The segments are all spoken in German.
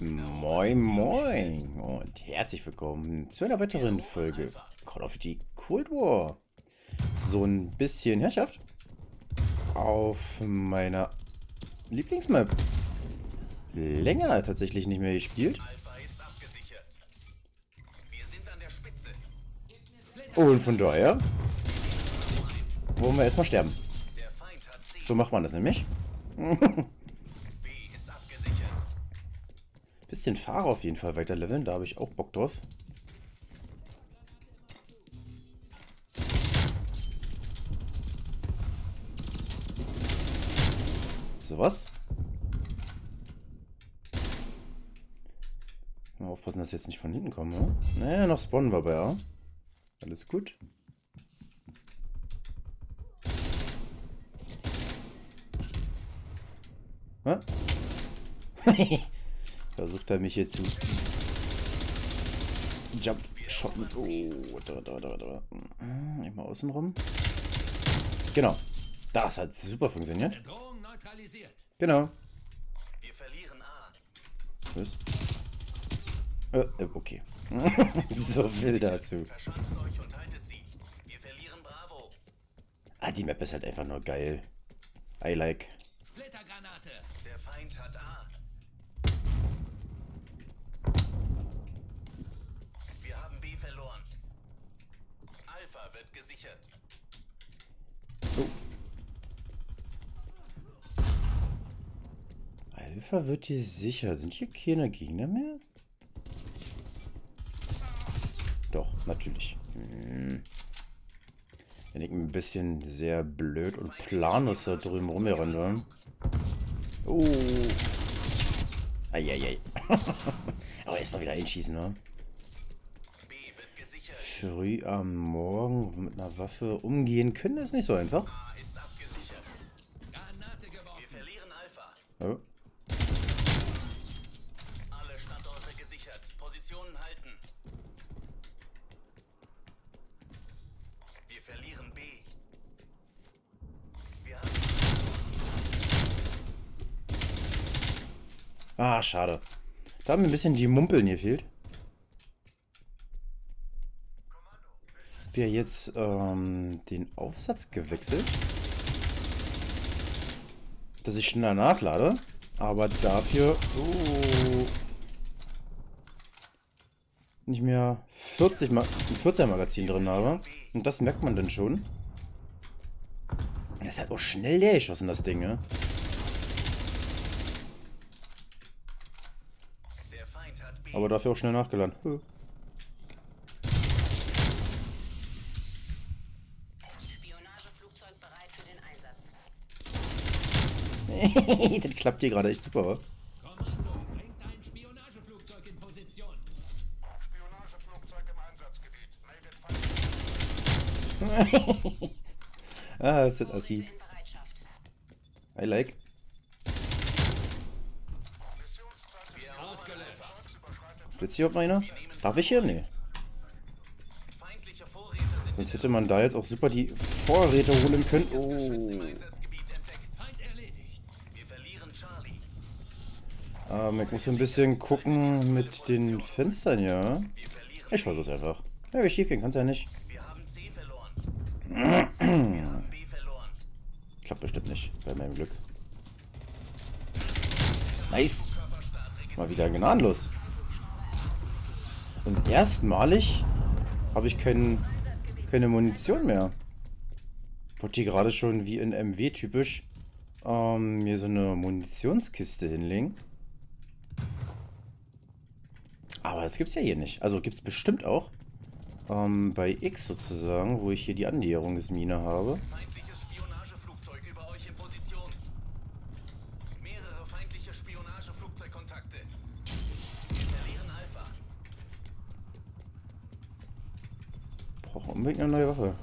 Moin Moin und herzlich willkommen zu einer weiteren Folge Call of Duty Cold War. So ein bisschen Herrschaft auf meiner Lieblingsmap. Länger tatsächlich nicht mehr gespielt. Und von daher wollen wir erstmal sterben. So macht man das nämlich. Bisschen Fahrer auf jeden Fall weiter leveln, da habe ich auch Bock drauf. So was? Mal aufpassen, dass ich jetzt nicht von hinten komme. Naja, noch spawnen wir bei ja. Alles gut. Versucht er mich hier zu Jump shoppen. Oh, da, da, da, da. Nicht mal außen rum. Genau. Das hat super funktioniert. Genau. Wir verlieren A. Was? Äh, äh okay. so viel dazu. Ah, die Map ist halt einfach nur geil. I like. Gesichert. Oh. Alpha wird hier sicher. Sind hier keine Gegner mehr? Doch, natürlich. Hm. Wenn ich ein bisschen sehr blöd und planlos da drüben rumrenne. Oh. Eieiei. Aber erstmal wieder einschießen, ne? Früh am Morgen mit einer Waffe umgehen können ist nicht so einfach. Oh. Ah, schade. Da haben mir ein bisschen die Mumpeln gefehlt. Wir jetzt ähm, den Aufsatz gewechselt. Dass ich schneller nachlade. Aber dafür oh, nicht mehr 40 Ma 14 Magazin drin habe. Und das merkt man dann schon. Das ist halt auch schnell leer geschossen, das Ding, ne? Aber dafür auch schnell nachgeladen. das klappt hier gerade echt super. Kommando, bringt ein Spionageflugzeug in Position. Spionageflugzeug im Einsatzgebiet. ah, das ist assi. I like. Jetzt hier überhaupt noch einer? Darf ich hier? Nee. Sonst hätte man da jetzt auch super die Vorräte holen können. Oh. Ähm, ich muss ein bisschen gucken mit den Fenstern, ja. Ich versuch's einfach. Ja, wie schief gehen kann's ja nicht. Klappt bestimmt nicht, bei meinem Glück. Nice. Mal wieder gnadenlos. Und erstmalig habe ich kein, keine Munition mehr. Wollte hier gerade schon wie in MW typisch ähm, mir so eine Munitionskiste hinlegen. Aber das gibt es ja hier nicht. Also gibt es bestimmt auch ähm, bei X sozusagen, wo ich hier die Annäherungsmine habe. brauche unbedingt eine neue Waffe.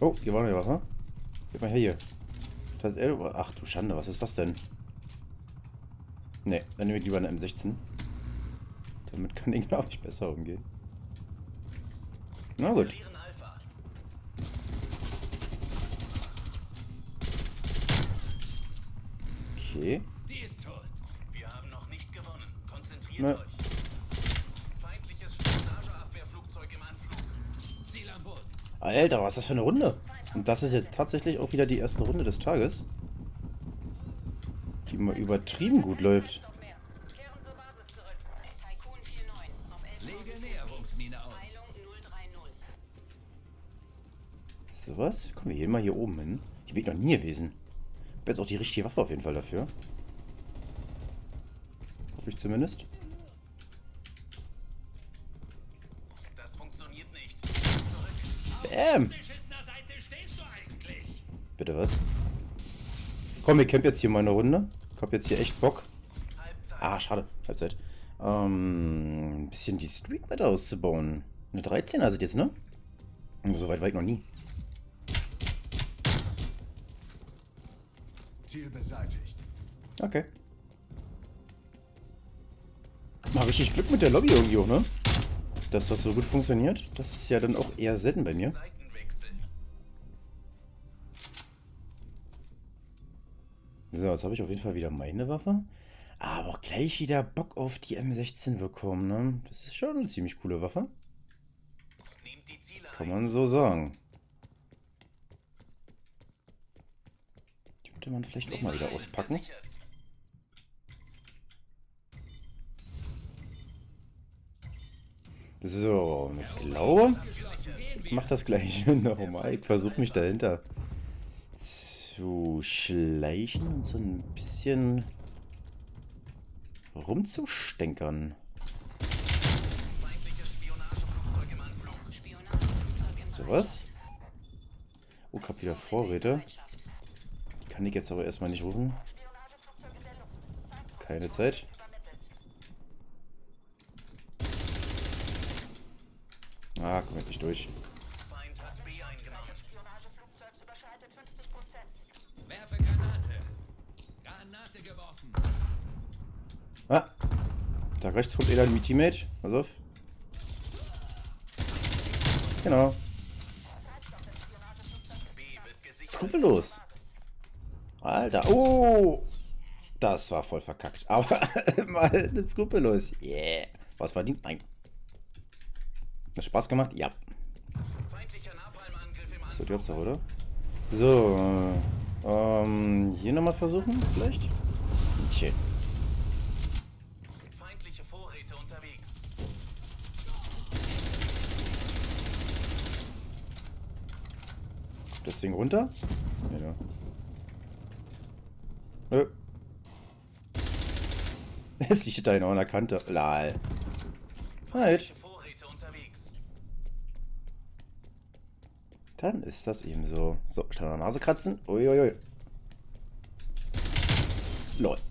Oh, hier war eine Waffe. Gib mal her hier. Ach du Schande, was ist das denn? Ne, dann nehme ich lieber eine M16. Damit kann ich, glaube ich, besser umgehen. Na gut. Okay. Die ist tot. Wir haben noch nicht gewonnen. Konzentriert ne. euch. Feindliches Spionageabwehrflugzeug im Anflug. Ziel am Boden. Alter, was ist das für eine Runde? Und das ist jetzt tatsächlich auch wieder die erste Runde des Tages. Mal übertrieben gut läuft. So was? Kommen wir hier mal hier oben hin. Hier bin ich noch nie gewesen. Hab jetzt auch die richtige Waffe auf jeden Fall dafür. Hoffe ich zumindest. Das funktioniert nicht. Bam! Bitte was? Komm, wir campen jetzt hier mal eine Runde. Ich hab jetzt hier echt Bock. Ah, schade. Halbzeit. Ähm, ein bisschen die Streak weiter auszubauen. Eine 13er also jetzt, ne? So weit war ich noch nie. Ziel beseitigt. Okay. Mal richtig Glück mit der Lobby irgendwie auch, ne? Dass das so gut funktioniert. Das ist ja dann auch eher selten bei mir. So, jetzt habe ich auf jeden Fall wieder meine Waffe. Aber auch gleich wieder Bock auf die M16 bekommen, ne? Das ist schon eine ziemlich coole Waffe. Kann man so sagen. Die könnte man vielleicht auch mal wieder auspacken. So, ich glaube, ich mach das gleiche nochmal. Ich versuche mich dahinter zu schleichen und so ein bisschen rumzustänkern. So was? Oh, ich hab wieder Vorräte. Die kann ich jetzt aber erstmal nicht rufen. Keine Zeit. Ah, komm jetzt nicht durch. Ah! Da rechts kommt Elan mit Teammate. Pass auf. Genau. Skrupellos. Alter. Oh! Das war voll verkackt. Aber mal nicht skrupellos. Yeah. Was verdient? Nein. Hat Spaß gemacht? Ja. So, die. Hauptsache, oder? So. Ähm, hier nochmal versuchen, vielleicht? Schön. Feindliche Vorräte unterwegs. Kommt das Ding runter? Ja. Nö. Es liegt da an der Kante. Lal. Halt. Dann ist das eben so. So, schnell an der Nase kratzen. Uiuiui. Lol. Ein.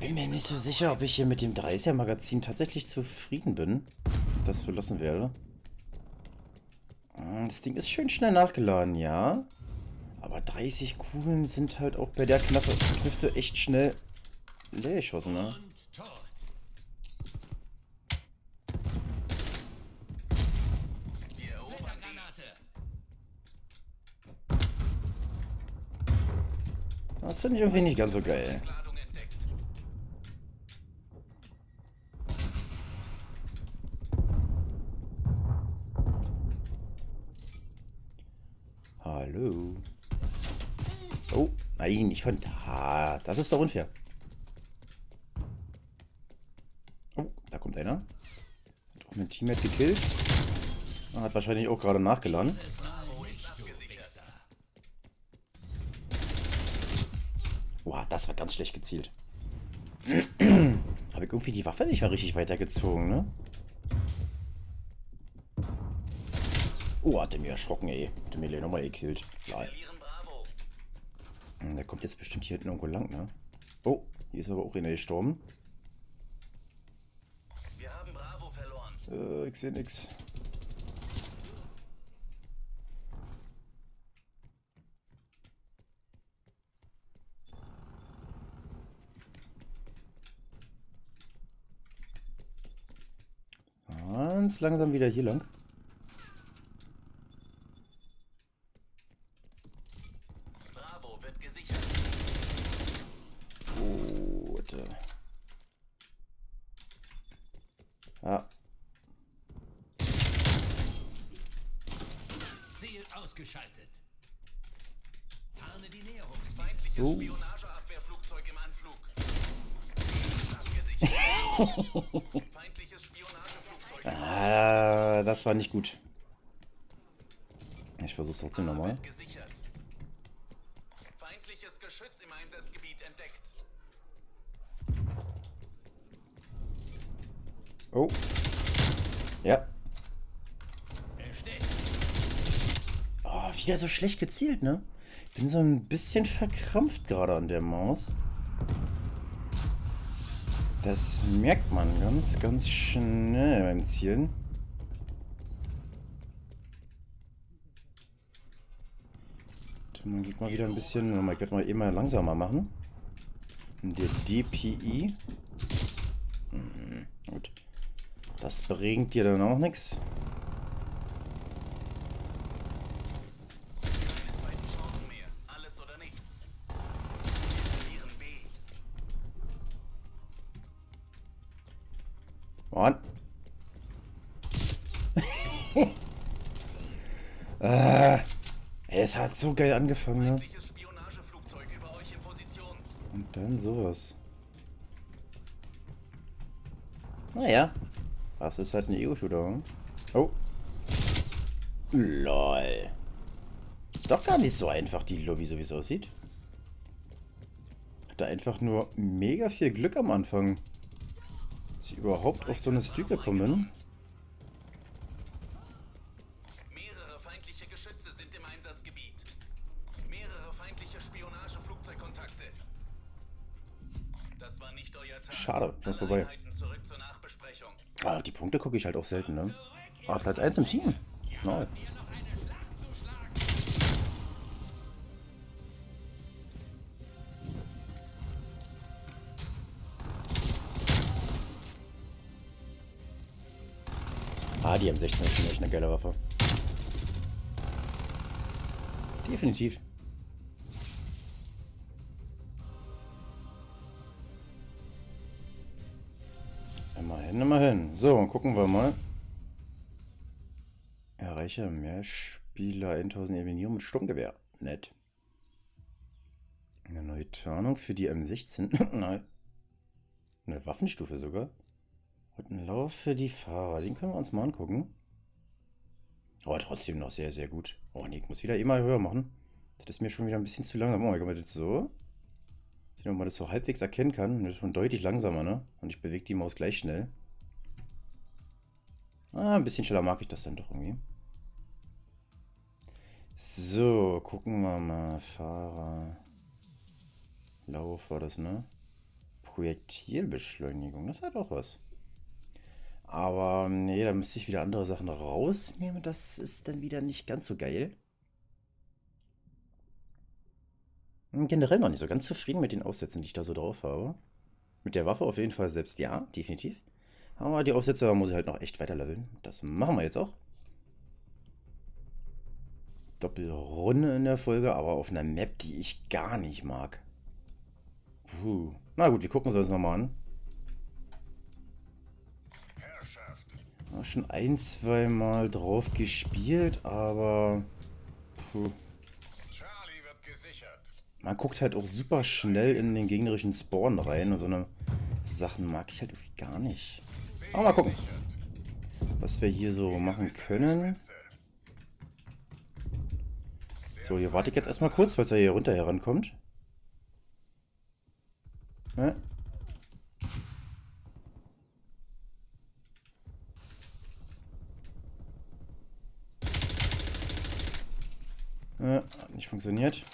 Bin mir nicht so sicher, ob ich hier mit dem 30er Magazin tatsächlich zufrieden bin. Das verlassen werde. Das Ding ist schön schnell nachgeladen, ja. Aber 30 Kugeln sind halt auch bei der Knaffe, Knifte echt schnell leer geschossen, ne? Das finde ich irgendwie nicht ganz so geil. Ladung entdeckt. Hallo. Oh, nein, ich fand... Ah, das ist doch unfair. Oh, da kommt einer. Hat auch einen Teammate gekillt. Hat wahrscheinlich auch gerade nachgeladen. Boah, das war ganz schlecht gezielt. Habe ich irgendwie die Waffe nicht mal richtig weitergezogen, ne? Oh, hat der mir erschrocken, ey. Hat der mir gleich nochmal gekillt. Lol. Hm, Der kommt jetzt bestimmt hier hinten irgendwo lang, ne? Oh, hier ist aber auch einer gestorben. Wir haben Bravo verloren. Äh, ich sehe nix. Ganz langsam wieder hier lang. Bravo wird gesichert. Gut. Ja. Ziel ausgeschaltet. Tarne die Näherung. Feindliches Oh. Spionageabwehrflugzeug im Anflug. Abgesichert. Feindliches Spionageflugzeug. Ah, das war nicht gut. Ich versuch's trotzdem nochmal. Feindliches Geschütz im Einsatzgebiet entdeckt. Oh. Ja. Oh, wieder so schlecht gezielt, ne? Ich bin so ein bisschen verkrampft gerade an der Maus. Das merkt man ganz, ganz schnell beim Zielen. Mal, geht mal wieder ein bisschen. Ich werde mal immer langsamer machen. Der DPI. Mhm, gut. Das bringt dir dann auch nichts. B. Mann. ah, es hat so geil angefangen, ne? Und dann sowas. Naja. Das ist halt ein Ego-Shooter. hm? Oh. Lol. Ist doch gar nicht so einfach, die Lobby, so wie es aussieht. Hatte einfach nur mega viel Glück am Anfang. Dass ich überhaupt auf so eine Streak gekommen Schade, schon vorbei. Ah, die Punkte gucke ich halt auch selten, ne? Ah, Platz 1 im Team. Genau. Ah, die M16 ist schon echt eine geile Waffe. Definitiv. So, gucken wir mal. Erreiche mehr Spieler 1000 Eliminierung mit Sturmgewehr. Nett. Eine neue Tarnung für die M16. Nein. Eine Waffenstufe sogar. Und ein Lauf für die Fahrer. Den können wir uns mal angucken. Aber trotzdem noch sehr, sehr gut. Oh nee, ich muss wieder immer höher machen. Das ist mir schon wieder ein bisschen zu langsam. Oh, ich kann das so. Wenn man das so halbwegs erkennen kann, das ist schon deutlich langsamer, ne? Und ich bewege die Maus gleich schnell. Ah, ein bisschen schneller mag ich das dann doch irgendwie. So, gucken wir mal. Fahrer. Lauf war das, ne? Projektilbeschleunigung, das hat auch was. Aber nee, da müsste ich wieder andere Sachen rausnehmen. Das ist dann wieder nicht ganz so geil. Bin Generell noch nicht so ganz zufrieden mit den Aufsätzen, die ich da so drauf habe. Mit der Waffe auf jeden Fall selbst ja, definitiv. Aber die Aufsätze muss ich halt noch echt weiter leveln. Das machen wir jetzt auch. Doppelrunde in der Folge, aber auf einer Map, die ich gar nicht mag. Puh. Na gut, wir gucken uns das nochmal an. Hab schon ein, zwei Mal drauf gespielt, aber puh. Man guckt halt auch super schnell in den gegnerischen Spawn rein und so eine Sachen mag ich halt irgendwie gar nicht. Aber mal gucken, was wir hier so machen können. So, hier warte ich jetzt erstmal kurz, falls er hier runter herankommt. Ne? Ja, hat nicht funktioniert.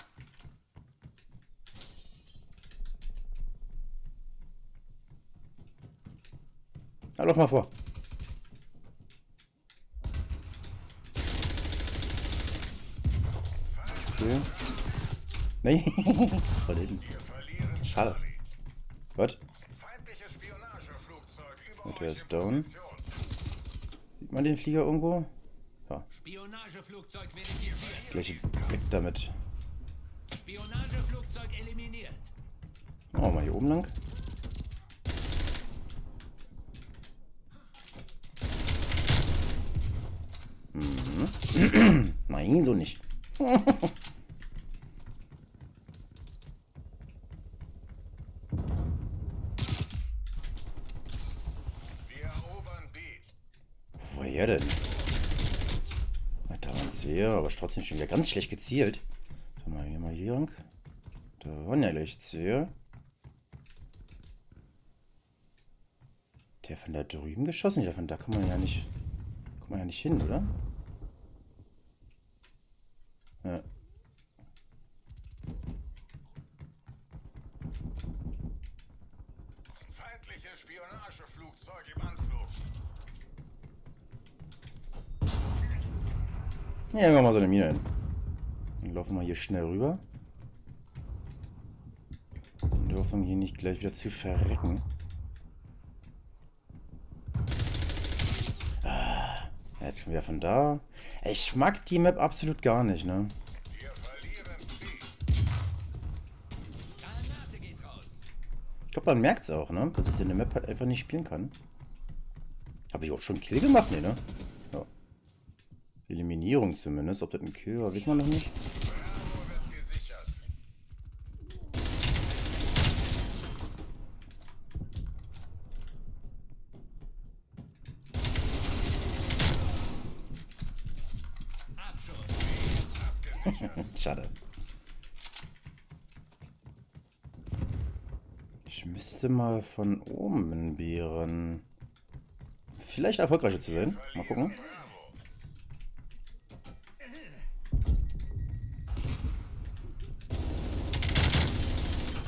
Lauf mal vor. Okay. Nein. Voll hinten. Wir Schade. Was? Und der ist down. Sieht man den Flieger irgendwo? Spionageflugzeug verifiziert. Gleich weg damit. Spionageflugzeug Oh, mal hier oben lang. Mhm. Nein, so nicht. Woher denn? Da waren sehr, aber trotzdem schon wieder ganz schlecht gezielt. Schau mal hier mal hier lang. Da waren ja gleich sehr. Der von da drüben geschossen? Ja, von da kann man ja nicht. Kommt man ja nicht hin, oder? Ja. Feindliches Spionageflugzeug im Anflug. Machen wir mal so eine Mine hin. Dann laufen wir hier schnell rüber. In der Hoffnung, hier nicht gleich wieder zu verrecken. Ah, Jetzt kommen wir von da. Ich mag die Map absolut gar nicht, ne? Ich glaube, man merkt es auch, ne? Dass ich in der Map halt einfach nicht spielen kann. Habe ich auch schon einen Kill gemacht? Nee, ne? Ja. Eliminierung zumindest. Ob das ein Kill war, wissen wir noch nicht. Schade. Ich müsste mal von oben entbehren. Vielleicht erfolgreicher zu sein. Mal gucken. Bravo.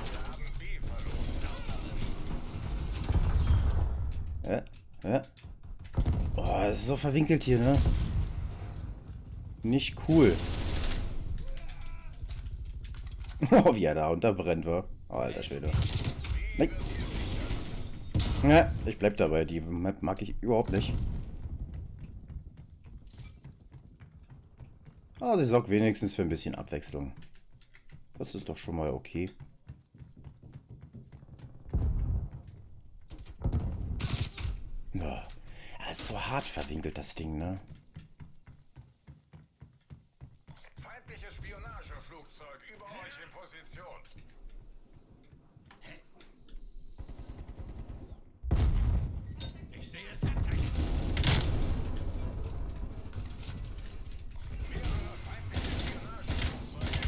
Wir haben B verloren. Ja, ja. Oh, es ist so verwinkelt hier, ne? Nicht cool. Oh, wie er da unterbrennt war. Oh, alter Schwede. Nein. Ja, ich bleib dabei. Die Map mag ich überhaupt nicht. Aber sie sorgt wenigstens für ein bisschen Abwechslung. Das ist doch schon mal okay. Hart verwinkelt, das Ding, ne? Feindliches Spionageflugzeug über euch in Position. Ich sehe Syntax. Mehrere feindliche Spionageflugzeuge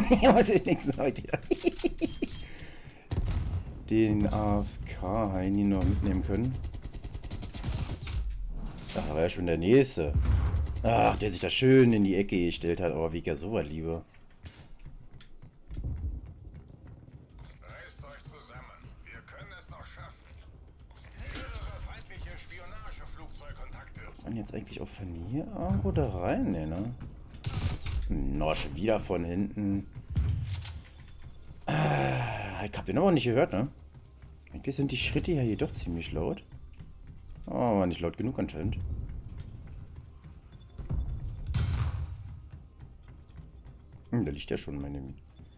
entdeckt. ja, was ich nichts heute. Den AFK-Heini noch mitnehmen können. Ach, war ja schon der nächste. Ach, der sich da schön in die Ecke gestellt hat. Oh, wie ich ja so was liebe. Reißt euch zusammen. Wir können es noch schaffen. Mehrere feindliche Spionageflugzeugkontakte. Man jetzt eigentlich auch von hier irgendwo da rein? Nee, ne? No, schon wieder von hinten. Ah, ich hab den aber nicht gehört, ne? Eigentlich sind die Schritte ja hier doch ziemlich laut. Oh, war nicht laut genug anscheinend. Hm, da liegt ja schon meine Mine.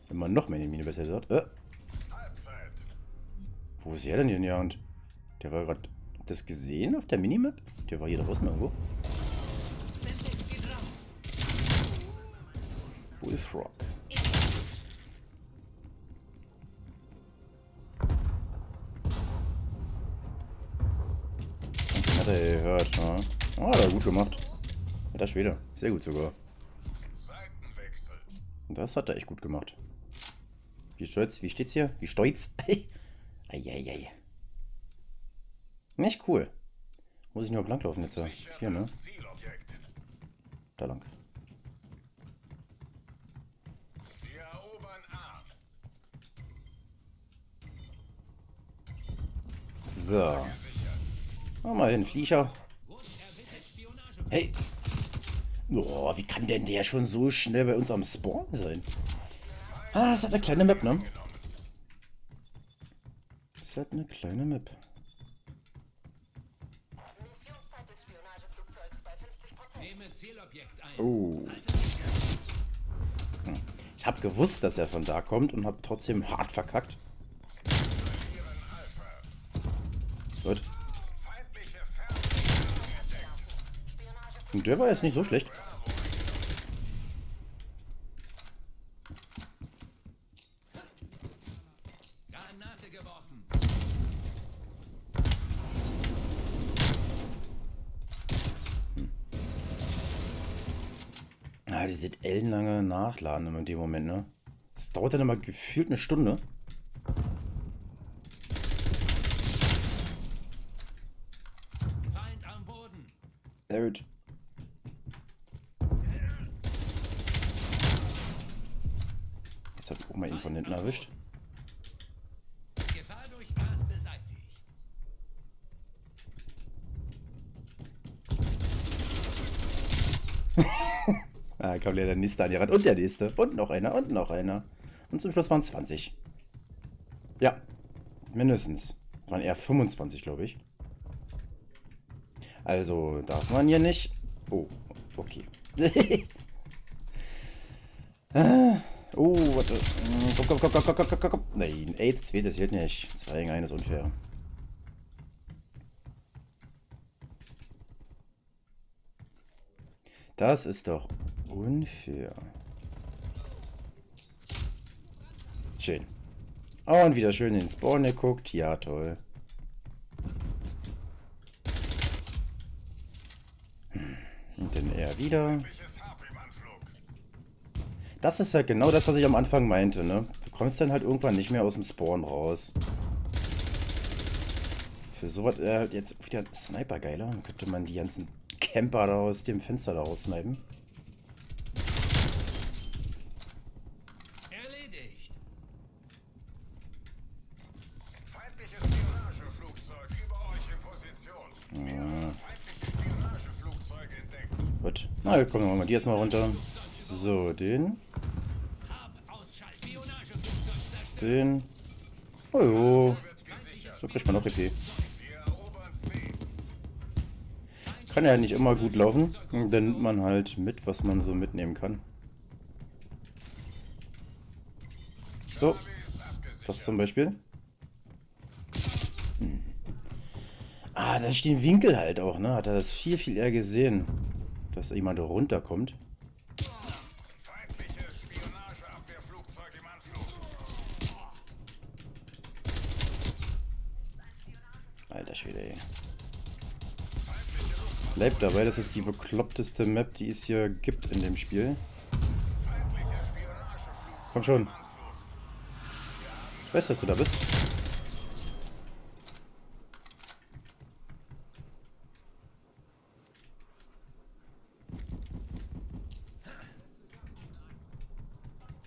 Wenn man noch meine Mine besser sagt. Äh, wo ist er denn hier in der Hand? Der war gerade. Habt ihr das gesehen auf der Minimap? Der war hier draußen irgendwo. Bullfrog. Und den hat er gehört, ne? Oh, hat er gut gemacht. Alter Schwede. Sehr gut sogar. Das hat er echt gut gemacht. Wie stolz, wie steht's hier? Wie stolz? Eieiei. Nicht cool. Muss ich nur blank laufen jetzt? ja? Hier, ne? Da lang. So. Mach mal hin, Fliecher. Hey. Boah, wie kann denn der schon so schnell bei uns am Spawn sein? Ah, ist halt eine kleine Map, ne? Ist halt eine kleine Map. Missionszeit des Spionageflugzeugs bei 50%. Nehme Zielobjekt ein. Oh. Ich hab gewusst, dass er von da kommt und hab trotzdem hart verkackt. Und der war jetzt nicht so schlecht. Geworfen. Ah, diese ellenlange Nachladen in dem Moment, ne? Das dauert dann immer gefühlt eine Stunde. Feind am Boden. Sehr gut. Jetzt hab ich auch mal ihn von hinten erwischt. Ah, kam der nächste an die ran. Und der nächste. Und noch einer. Und noch einer. Und zum Schluss waren es 20. Ja. Mindestens. Waren eher 25, glaube ich. Also darf man hier nicht. Oh, okay. Ah, oh, warte. Komm, komm, komm, komm, komm, komm, komm, komm. Nein, ey, das zweite zählt nicht. Zwei gegen ist unfair. Das ist doch unfair. Schön. Und wieder schön in den Spawn geguckt. Ja, toll. Hm, Und dann er wieder. Das ist ja genau das, was ich am Anfang meinte, ne? Du kommst dann halt irgendwann nicht mehr aus dem Spawn raus. Für sowas äh, jetzt wieder Sniper geiler. Dann könnte man die ganzen Camper da aus dem Fenster da raussnipen. Erledigt. Feindliches Spionageflugzeug über euch in Position. Mehrere feindliche Spionageflugzeuge entdeckt. Gut. Na, komm, dann machen wir die erstmal runter. So, den. Den. Oh jo. So kriegt man noch EP. Kann ja nicht immer gut laufen. Dann nimmt man halt mit, was man so mitnehmen kann. So, das zum Beispiel. Hm. Ah, da steht ein Winkel halt auch, ne? Hat er das viel, viel eher gesehen, dass jemand runterkommt. Feindliches Spionageabwehrflugzeug im Anflug. Alter Schwede, ey. Bleibt dabei, das ist die bekloppteste Map, die es hier gibt in dem Spiel. Komm schon. Ich weiß, dass du da bist.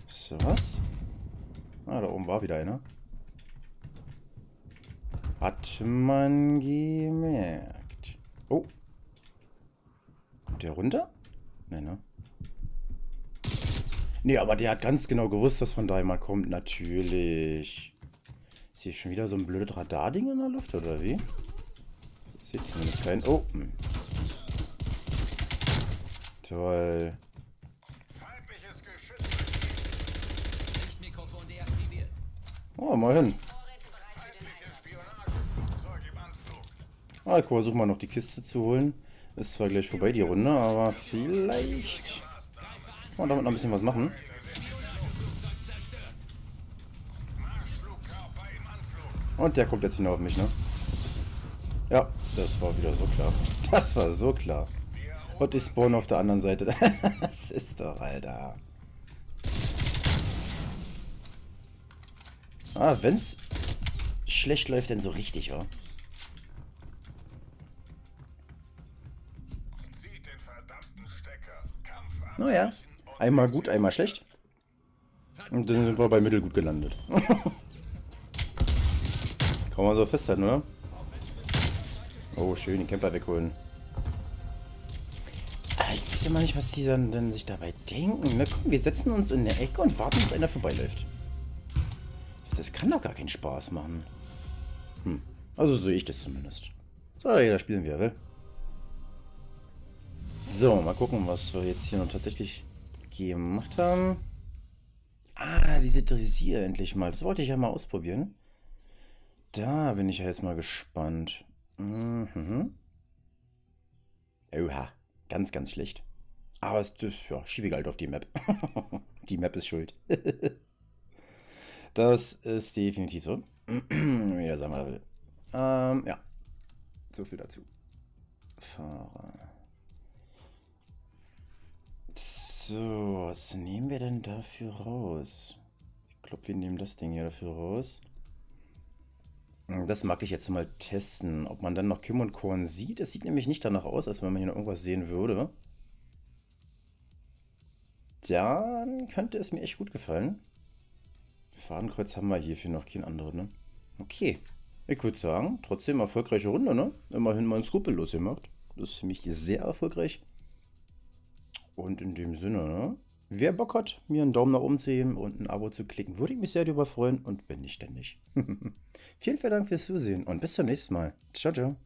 So, was? Ah, da oben war wieder einer. Hat man gemerkt. Oh. Kommt der runter? Nee, ne? Nee, aber der hat ganz genau gewusst, dass von da jemand kommt. Natürlich. Ist hier schon wieder so ein blödes Radarding in der Luft, oder wie? Ich sehe zumindest keinen. Oh. hm. Toll. Oh, mal hin. Ah, guck, versuchen wir noch die Kiste zu holen. Ist zwar gleich vorbei, die Runde, aber vielleicht... Wir damit noch ein bisschen was machen. Und der kommt jetzt hinauf mich, ne? Ja, das war wieder so klar. Das war so klar. Und ich spawn auf der anderen Seite. Das ist doch, Alter. Ah, wenn's schlecht läuft, dann so richtig, wa? zieht den verdammten Stecker. Kampf Naja, und einmal gut, einmal schlecht. Und dann sind wir bei mittelgut gelandet. Kann man so festhalten, oder? Oh, schön, den Camper wegholen. Ah, ich weiß ja mal nicht, was die dann, dann sich dabei denken. Na komm, wir setzen uns in der Ecke und warten, bis einer vorbeiläuft. Das kann doch gar keinen Spaß machen. Hm. Also so sehe ich das zumindest. So, jeder spielen wir, will. So, mal gucken, was wir jetzt hier noch tatsächlich gemacht haben. Ah, diese Dressier endlich mal. Das wollte ich ja mal ausprobieren. Da bin ich ja jetzt mal gespannt. Mhm. Oha. Ganz, ganz schlecht. Aber es ist, ja, schiebe halt auf die Map. die Map ist schuld. das ist definitiv so. Wie der sagen will. Ähm, ja. So viel dazu. Fahrer. So, was nehmen wir denn dafür raus? Ich glaube, wir nehmen das Ding hier dafür raus. Das mag ich jetzt mal testen. Ob man dann noch Kim und Korn sieht. Es sieht nämlich nicht danach aus, als wenn man hier noch irgendwas sehen würde. Dann könnte es mir echt gut gefallen. Fadenkreuz haben wir hierfür noch kein anderes, ne? Okay. Ich würde sagen, trotzdem erfolgreiche Runde, ne? Immerhin mal ein skrupellos gemacht. Das ist für mich sehr erfolgreich. Und in dem Sinne, ne? Wer Bock hat, mir einen Daumen nach oben zu geben und ein Abo zu klicken, würde ich mich sehr darüber freuen. Und wenn nicht, dann nicht. Vielen, vielen Dank fürs Zusehen und bis zum nächsten Mal. Ciao, ciao.